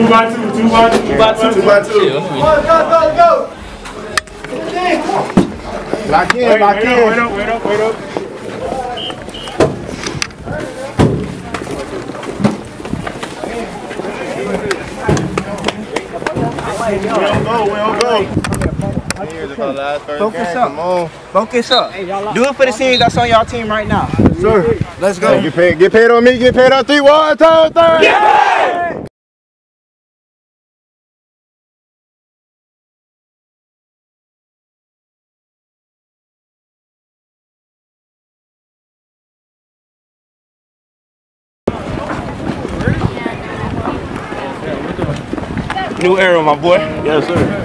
Two by two, two by two. Two by two. Two by two. Shit, let me- Lock in, Wait, lock wait up, wait up, wait up, wait up. We don't go, we don't go. Focus up. Come on. Focus up. Do it for the seniors that's on y'all team right now. Sir. Let's Hey, go. get paid, get paid on me, get paid on three. One, two, three. New era, my boy. Yes, sir.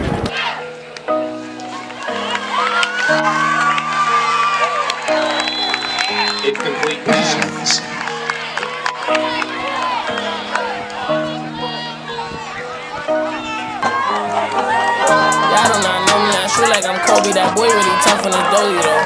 Kobe. That boy really tough on the dolly though.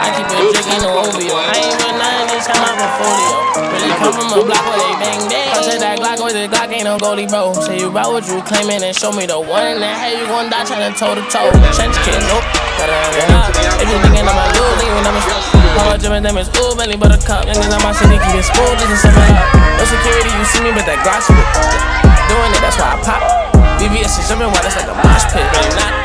I keep it drinking no OVO. I ain't been nothing, this time my portfolio. Really come from a block where they bang bang. I take that Glock with the Glock, ain't no goalie, bro. Say you about what you claiming and show me the one in that head, you gon' die trying to toe to toe. Trench kid, nope. Gotta run it. If you thinking I'm a little, then you never stop. How much of them is ooh, belly buttercup. Youngins on my city, keep it smooth, just to sum it up. No security, you see me, but that Glock spit. Doing it, that's why I pop. VVS is jumping while it's like a mosh pit. Really not,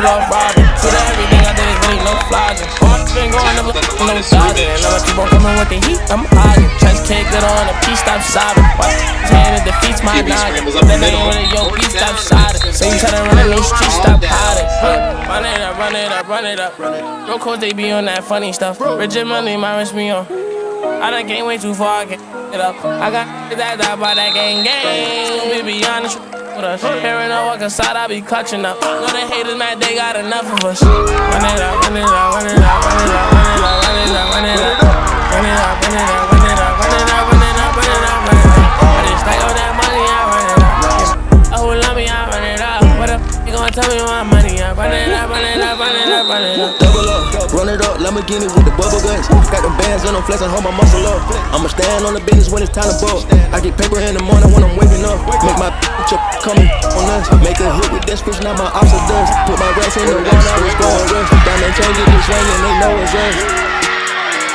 started off robbing. Shoot at everything I did is really no flogging. All been going, never no dodging. And I'ma keep on coming with the heat, I'm hogging. Trench kick, good on the P, stop sobbing. What? Hand it defeats my noggin. Then ain't with it, yo, B, stop sodding. So you try to run in those streets, stop hiding. Run it up, run it up, run it up. Real codes, they be on that funny stuff. Rigid money, my wrist me on. I done came way too far, I can't it up. I got that out by that gang gang. Be honest with us. Hearing I walk inside, I be clutching up. Know the haters mad, they got enough of us. Run it up, run it up, run it up, run it up, run it up, run it up, run it up. Run it up, run it up, run it up, run it up, run it up, run it up. I just stack all that money, I run it up. Oh, love me, I run it up. What? You tell me my money up? Run it up, run it up, run it up, run it up. Double up, run it up, Lamborghini with the bubble guts. Got them bands on them flex and hold my muscle up. I'ma stand on the business when it's time to ball. I get paper in the morning when I'm waking up. That fish, now my ops are dust. Put my racks in the water, I was going rush. Diamond changing, they swinging, they know it's us.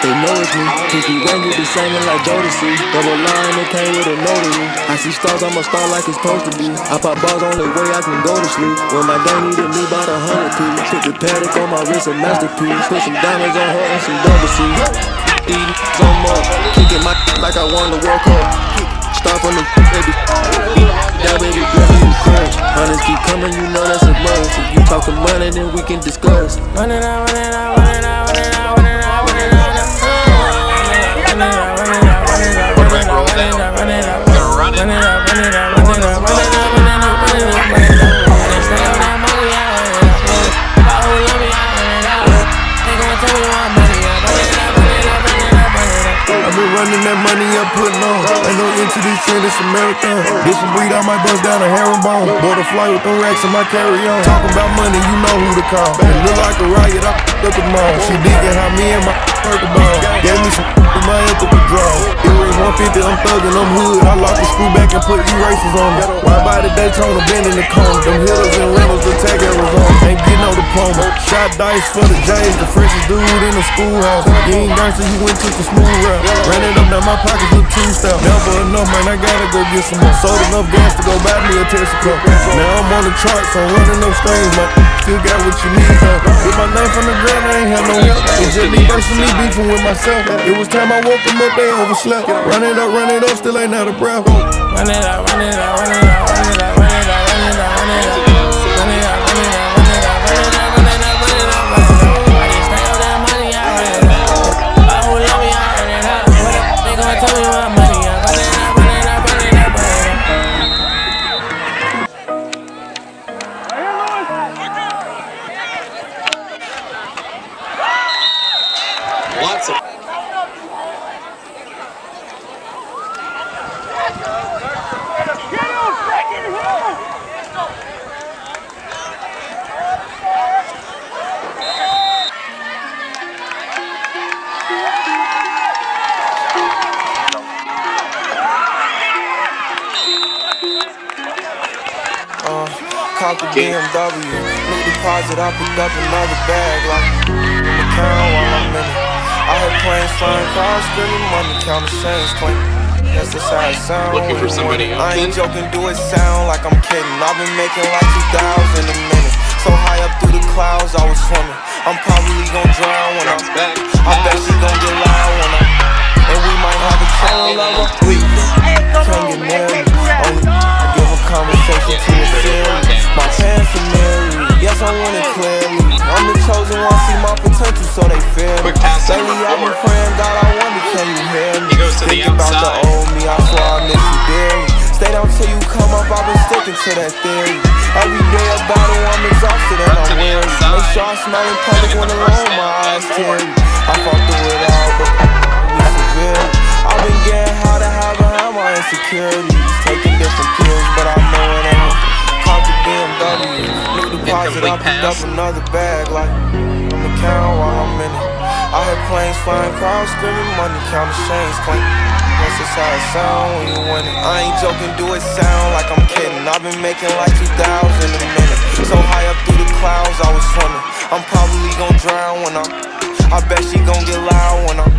They know it's me. Pinky ring get the singing like Jodeci. Double line, it came with a notary. I see stars, I'm a star like it's supposed to be. I pop bars on the way I can go to sleep. When my gang needed me, bought a hundred piece. Put the Patek on my wrist, a masterpiece. Put some diamonds on her and some double C's. These on more. Kicking my like I won the World Cup. Start from the baby. That baby girl, you crush. Hunters keep coming, you know that's a must. If you talking money, then we can discuss. Run it out, run out, run out, into this trend, it's a marathon. This some weed, I might bust down a herringbone. Bought a flight with them racks in my carry on. Talking about money, you know who to call. It look like a riot, I up the mall. She digging how me and my purple ball. Gave me some in my ethical draw. Earrings 150, I'm thugging, I'm hood. I lock the screw back and put erasers on me. Why by the Daytona, been in the cone. Them hitters and rentals, the tag Arizona. Ain't getting no diploma. Shot dice for the James, the freshest dude in the schoolhouse. You ain't gangster, you went to the smooth route. Ran it up, now my pockets look two step. Never enough, man, I gotta go get some more. Sold enough gas to go buy me a Tesla cup. Now I'm on the charts, I'm running up strings, but still got what you need though. With my name from the ground, I ain't have no just versus me beefing with myself. It was time I woke them up, they overslept. Run it up, run it up, still ain't out of breath. Run it out, run it up, run it out, run it out, run it out, run it out, run it out. BMW. New deposit, I picked up another bag like McCown while I'm in it. I had planes flying, cars screaming, money counting chains clanking. That's just how it sound. Looking for somebody else I ain't joking, do it sound like I'm kidding. I've been making like 2,000 a minute. So high up through the clouds, I was swimming. I'm probably gonna drown when I'm back. I bet she to that theory Every day a battle, I'm exhausted and I'm weary. Make sure I smell in public when alone, my eyes teary I fought through it all, but we severely. I've been getting high to hide behind my insecurities. Taking different pills, but I know it ain't. Caught the BMW. New deposit, I picked up another bag. Like, I'm a count while I'm in it. I heard planes flying, crowds screaming, money counting chains clanking. Guess that's how it sound when you win it. I ain't joking, do it sound like I'm kidding. I've been making like 2,000 a minute. So high up through the clouds, I was swimming. I'm probably gonna drown when I'm. I bet she gon' get loud when I'm.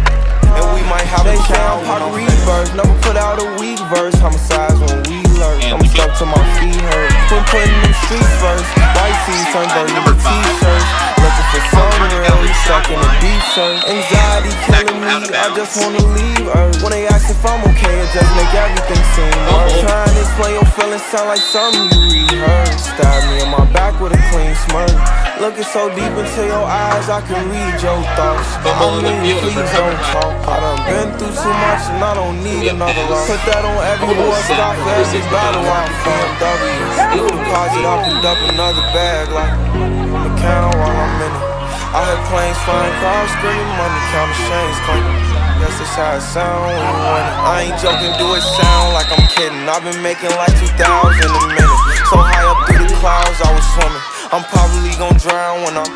And we might have a child. Pop reverse, never put out a weak verse. Homicides when we lurk. I'm the stuck kick. to my feet hurt. When putting them streets first. White tees turn At burgundy number five. t-shirts. Looking for We stuck in a deep search. Anxiety killing Tackle out of me. I just wanna leave Earth. When they ask if I'm okay, it just make everything seem worse. Trying to explain your feelings sound like something you rehearsed. Stab me in my back with a clean smirk. Looking so deep into your eyes, I can read your thoughts. I mean, please don't talk. I done been through too much and I don't need another loss. Put that on every war stop for every battle. I'm from. W. New deposit, I picked up another bag like I'm a count while I'm in it. I heard planes flying, crowds screaming, money counting chains clanking. Guess that's how it sound when you win it. I ain't joking, do it sound like I'm kidding. I've been making like 2,000 a minute. So high up through the clouds, I was swimming. I'm probably gonna drown when I'm.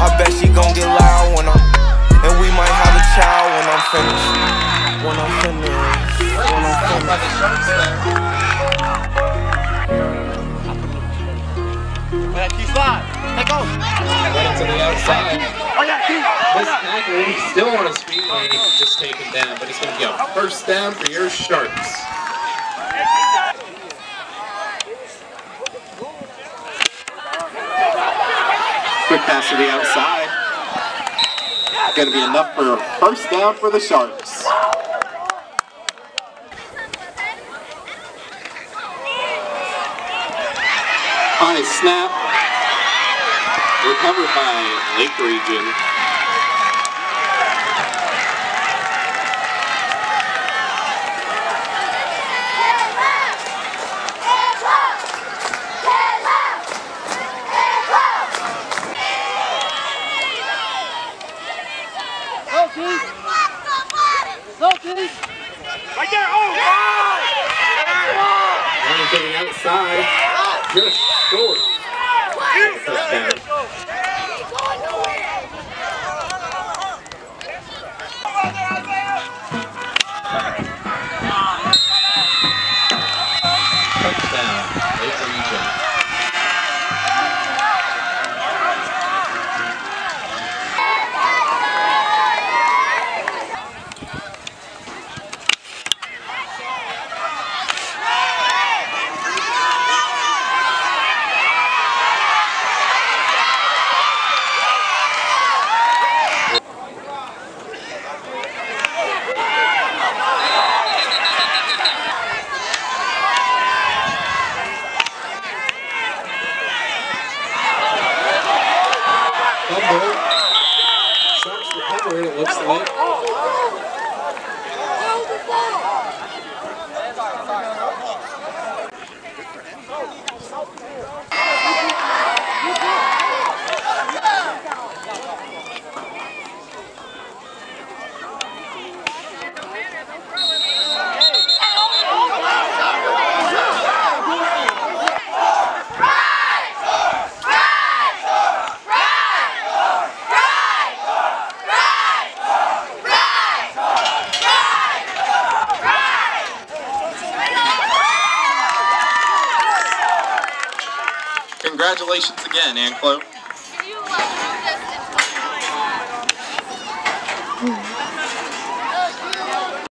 I bet she gon' get loud when I'm. And we might have a child when I'm finished. When I'm finished. When I'm finished. Right to the outside. This tackle, he's still on his feet he's just taken down, but it's going to be a first down for your Sharks. Quick pass to the outside. Going to be enough for a first down for the Sharks. On snap, recovered by Lake Region. Congratulations again. Can